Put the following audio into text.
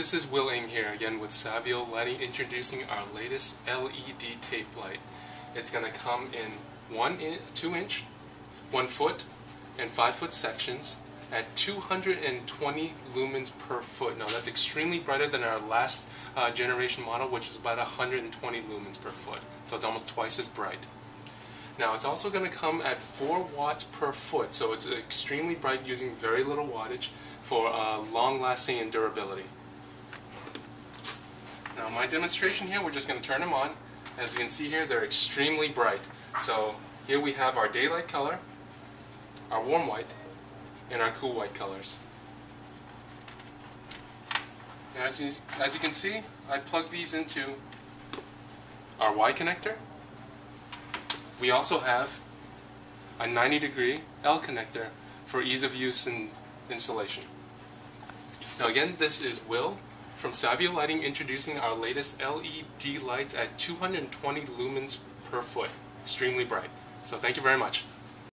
This is Will Ng here again with Savio Lighting introducing our latest LED tape light. It's going to come in 1 in, 2 inch, 1 foot, and 5 foot sections at 220 lumens per foot. Now that's extremely brighter than our last uh, generation model which is about 120 lumens per foot. So it's almost twice as bright. Now it's also going to come at 4 watts per foot, so it's extremely bright using very little wattage for uh, long lasting and durability. Now my demonstration here, we're just going to turn them on. As you can see here, they're extremely bright. So here we have our daylight color, our warm white, and our cool white colors. As you, as you can see, I plug these into our Y connector. We also have a 90 degree L connector for ease of use and installation. Now again, this is Will from Savio Lighting introducing our latest LED lights at 220 lumens per foot. Extremely bright. So thank you very much.